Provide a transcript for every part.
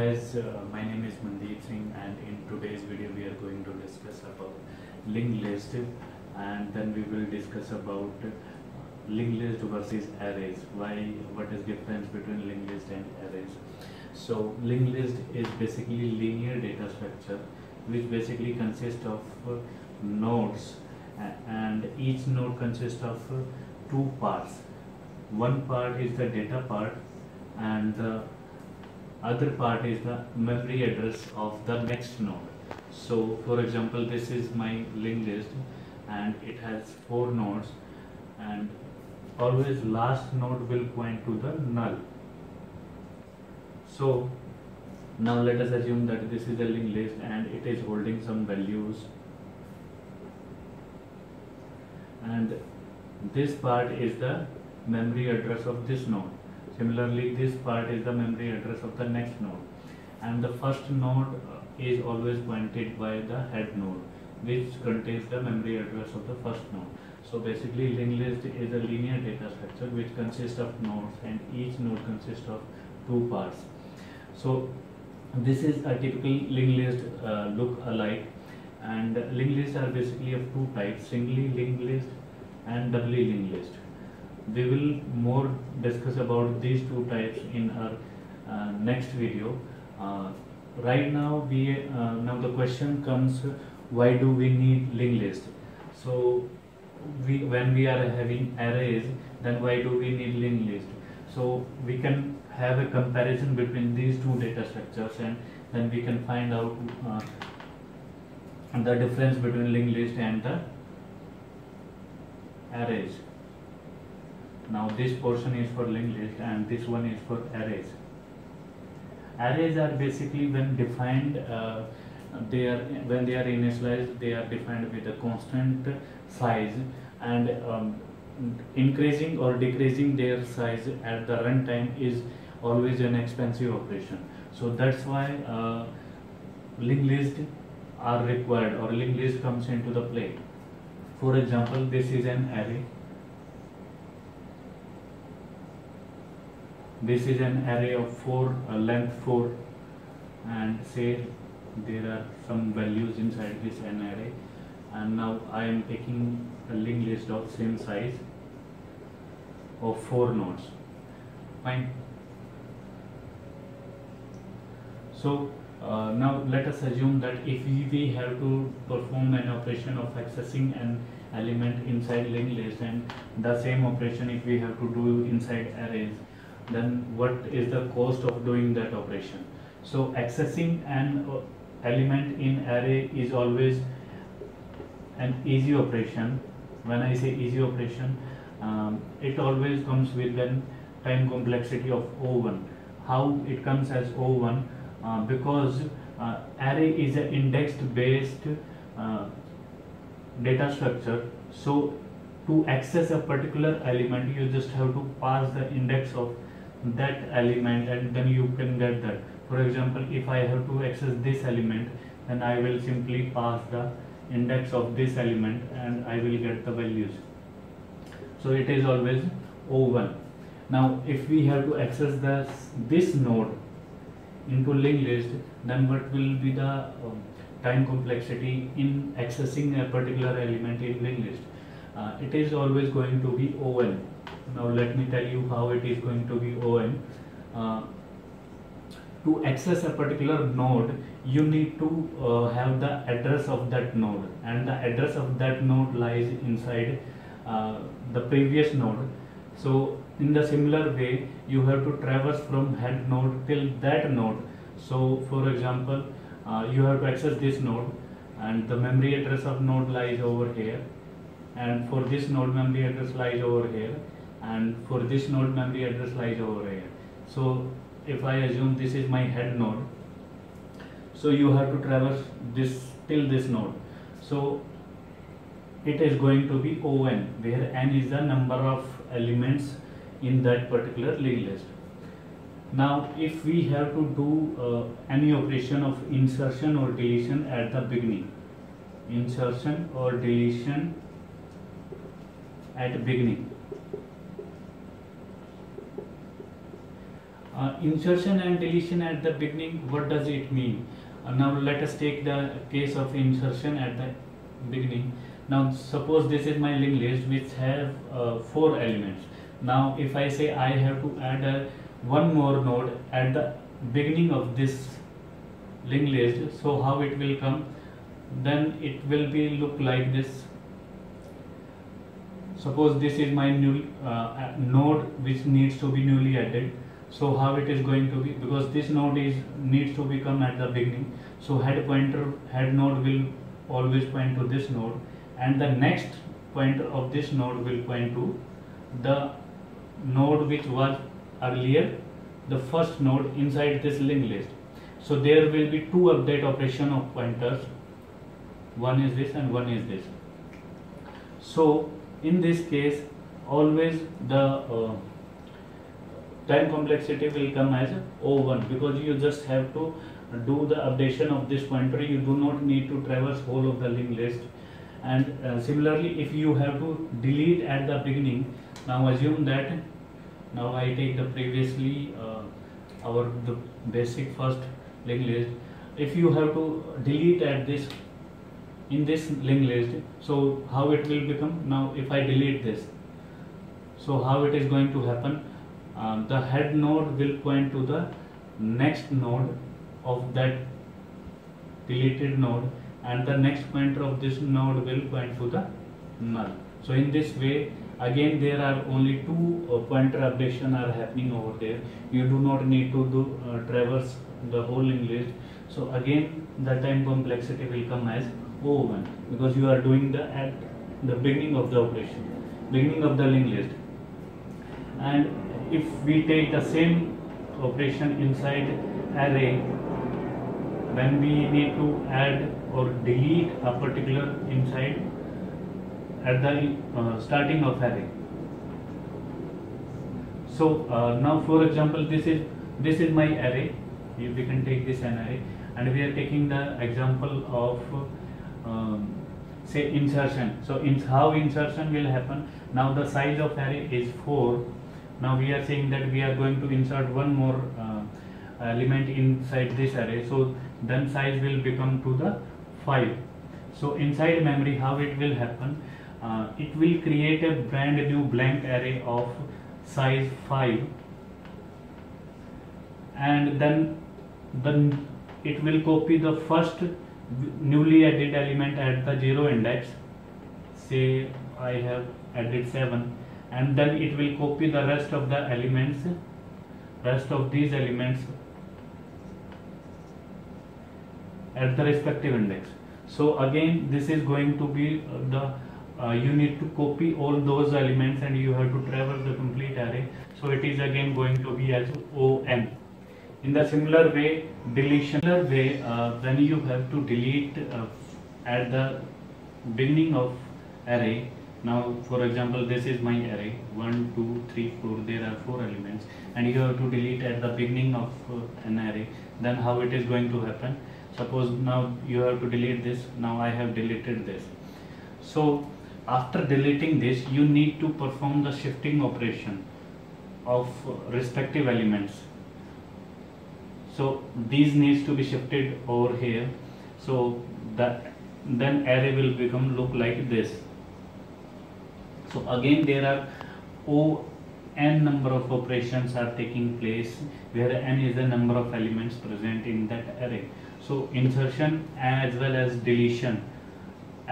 Guys, uh, my name is Mandeep Singh and in today's video we are going to discuss about linked list and then we will discuss about linked list versus arrays. Why, what is difference between linked list and arrays. So linked list is basically linear data structure which basically consists of uh, nodes and each node consists of uh, two parts. One part is the data part and the other part is the memory address of the next node. So for example this is my linked list and it has four nodes and always last node will point to the null. So now let us assume that this is a linked list and it is holding some values and this part is the memory address of this node similarly this part is the memory address of the next node. And the first node is always pointed by the head node which contains the memory address of the first node. So basically linked list is a linear data structure which consists of nodes and each node consists of two parts. So this is a typical linked list uh, look alike. And linked lists are basically of two types singly linked list and doubly linked list we will more discuss about these two types in our uh, next video. Uh, right now we uh, now the question comes why do we need linked list? So we when we are having arrays then why do we need linked list? So we can have a comparison between these two data structures and then we can find out uh, the difference between linked list and the arrays now this portion is for linked list and this one is for arrays. Arrays are basically when defined uh, they are when they are initialized they are defined with a constant size and um, increasing or decreasing their size at the runtime is always an expensive operation. So that's why uh, linked list are required or linked list comes into the play for example this is an array this is an array of four uh, length 4 and say there are some values inside this n array. And now I am taking a linked list of same size of four nodes. Fine. So uh, now let us assume that if we, we have to perform an operation of accessing an element inside linked list and the same operation if we have to do inside arrays then what is the cost of doing that operation? So accessing an uh, element in array is always an easy operation. When i say easy operation um, it always comes with an time complexity of o1 how it comes as o1 uh, because uh, array is an indexed based uh, data structure. So to access a particular element you just have to pass the index of that element and then you can get that. For example if i have to access this element then i will simply pass the index of this element and i will get the values. So it is always o1 now if we have to access this this node into linked list then what will be the um, time complexity in accessing a particular element in linked list? Uh, it is always going to be O n now let me tell you how it is going to be O n uh, to access a particular node you need to uh, have the address of that node. And the address of that node lies inside uh, the previous node. So in the similar way you have to traverse from head node till that node. So for example uh, you have to access this node and the memory address of node lies over here. And for this node memory address lies over here and for this node memory address lies over here. So if I assume this is my head node so you have to traverse this till this node. So it is going to be O n where n is the number of elements in that particular linked list. Now if we have to do uh, any operation of insertion or deletion at the beginning insertion or deletion at the beginning uh, insertion and deletion at the beginning what does it mean? Uh, now let us take the case of insertion at the beginning. Now suppose this is my linked list which have uh, four elements. Now if i say i have to add a one more node at the beginning of this linked list so how it will come? Then it will be look like this. Suppose this is my new uh, node which needs to be newly added so how it is going to be because this node is needs to become at the beginning. So head pointer head node will always point to this node and the next pointer of this node will point to the node which was earlier the first node inside this linked list. So there will be two update operation of pointers. One is this and one is this. So in this case always the uh, time complexity will come as O1 because you just have to do the updation of this pointer. You do not need to traverse whole of the linked list. And uh, similarly if you have to delete at the beginning now assume that now I take the previously uh, our the basic first linked list. If you have to delete at this in this linked list so how it will become? Now if I delete this so how it is going to happen um, the head node will point to the next node of that deleted node and the next pointer of this node will point to the null. So in this way again there are only two uh, pointer updation are happening over there. You do not need to do uh, traverse the whole linked list so again the time complexity will come as O1 because you are doing the at the beginning of the operation beginning of the linked list and if we take the same operation inside array when we need to add or delete a particular inside at the uh, starting of array. So uh, now for example this is this is my array. We can take this an array and we are taking the example of um, say insertion. So in how insertion will happen? Now the size of array is 4 now we are saying that we are going to insert one more uh, element inside this array. So then size will become to the 5 so inside memory how it will happen? Uh, it will create a brand new blank array of size 5 and then then it will copy the first newly added element at the zero index. Say I have added 7 and then it will copy the rest of the elements rest of these elements at the respective index. So again this is going to be the uh, you need to copy all those elements and you have to traverse the complete array. So it is again going to be as O n in the similar way deletion similar way uh, when you have to delete uh, at the beginning of array now for example this is my array. 1 2 3 4 there are four elements. And you have to delete at the beginning of uh, an array. Then how it is going to happen? Suppose now you have to delete this. Now I have deleted this. So after deleting this you need to perform the shifting operation of respective elements. So these needs to be shifted over here. So that then array will become look like this so again there are o n number of operations are taking place where n is the number of elements present in that array so insertion as well as deletion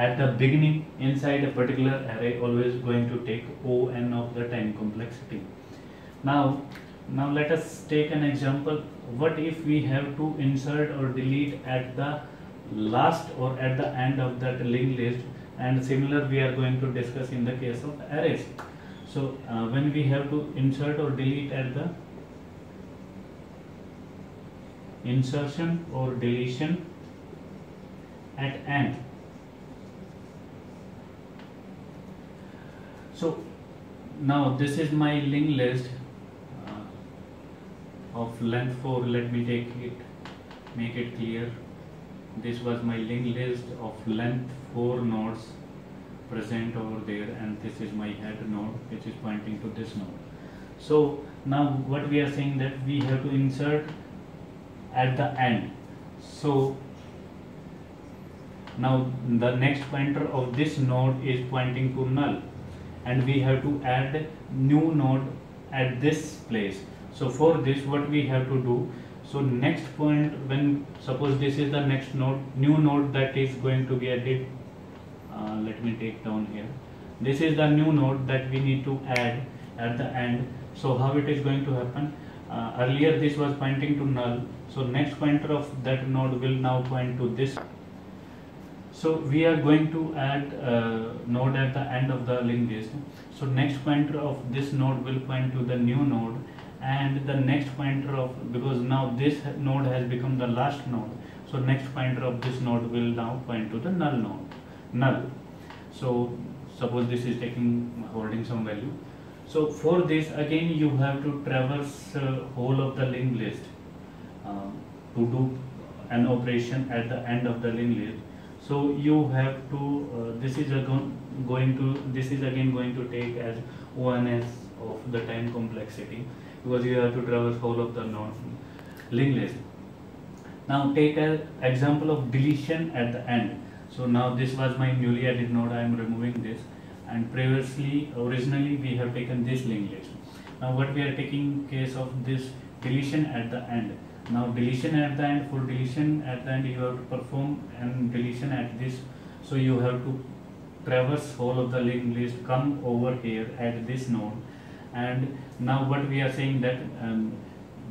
at the beginning inside a particular array always going to take O n of the time complexity. Now, now let us take an example. What if we have to insert or delete at the last or at the end of that linked list and similar we are going to discuss in the case of arrays. So uh, when we have to insert or delete at the insertion or deletion at end. So now this is my linked list uh, of length 4 let me take it make it clear. This was my linked list of length 4 nodes present over there and this is my head node which is pointing to this node. So now what we are saying that we have to insert at the end. So now the next pointer of this node is pointing to null and we have to add new node at this place. So for this what we have to do so next point when suppose this is the next node new node that is going to be added uh, let me take down here. This is the new node that we need to add at the end. So how it is going to happen? Uh, earlier this was pointing to null. So next pointer of that node will now point to this. So we are going to add a node at the end of the linked list. So next pointer of this node will point to the new node. And the next pointer of because now this node has become the last node. So next pointer of this node will now point to the null node null. So suppose this is taking holding some value. So for this again you have to traverse uh, whole of the linked list uh, to do an operation at the end of the linked list. So you have to uh, this is again going to this is again going to take as ONS of the time complexity because you have to traverse whole of the non linked list. Now take an example of deletion at the end so now this was my newly added node. I am removing this. And previously originally we have taken this linked list. Now what we are taking case of this deletion at the end. Now deletion at the end for deletion at the end you have to perform and deletion at this. So you have to traverse whole of the linked list come over here at this node. And now what we are saying that um,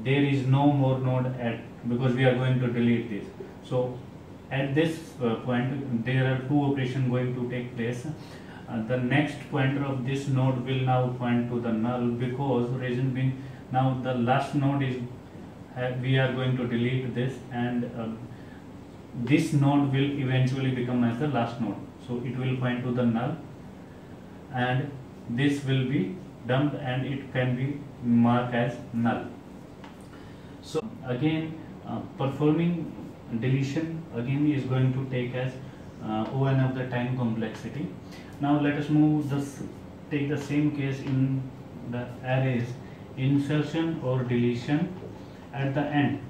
there is no more node at because we are going to delete this. So at this uh, point there are two operations going to take place. Uh, the next pointer of this node will now point to the null because reason being now the last node is uh, we are going to delete this and uh, this node will eventually become as the last node. So it will point to the null and this will be dumped and it can be marked as null. So again uh, performing deletion again is going to take as uh, ON of the time complexity. Now let us move this, take the same case in the arrays insertion or deletion at the end.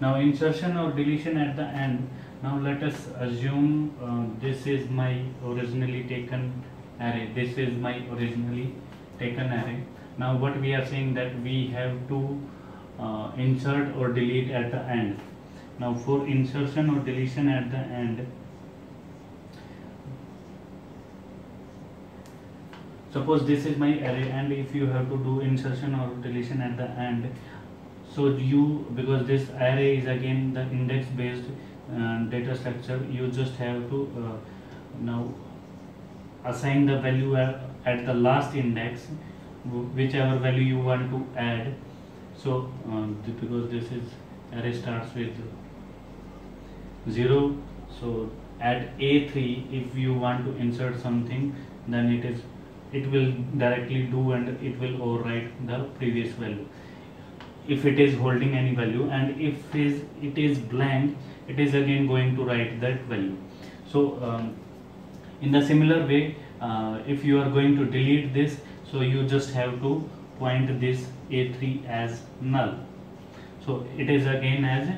Now insertion or deletion at the end. Now let us assume uh, this is my originally taken array. This is my originally taken array now what we are saying that we have to uh, insert or delete at the end. Now for insertion or deletion at the end suppose this is my array and if you have to do insertion or deletion at the end so you because this array is again the index based uh, data structure you just have to uh, now assign the value at, the last index whichever value you want to add. So um, because this is array starts with 0 so at a3 if you want to insert something then it is it will directly do and it will overwrite the previous value. If it is holding any value and if is it is blank it is again going to write that value. So um, in the similar way uh, if you are going to delete this so you just have to point this a3 as null. So it is again as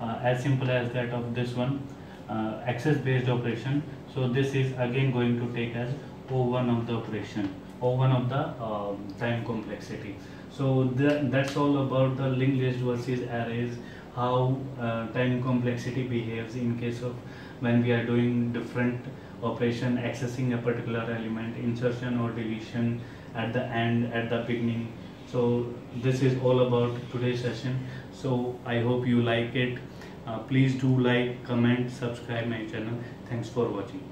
uh, as simple as that of this one uh, access based operation. So this is again going to take as o1 of the operation o1 of the uh, time complexity. So that, that's all about the linked list versus arrays how uh, time complexity behaves in case of when we are doing different operation accessing a particular element insertion or deletion at the end at the beginning. So this is all about today's session. So i hope you like it. Uh, please do like comment subscribe my channel. Thanks for watching